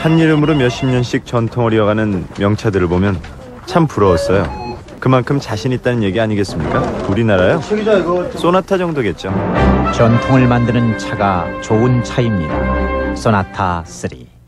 한 이름으로 몇십 년씩 전통을 이어가는 명차들을 보면 참 부러웠어요. 그만큼 자신 있다는 얘기 아니겠습니까? 우리나라요? 소나타 정도겠죠. 전통을 만드는 차가 좋은 차입니다. 소나타 3.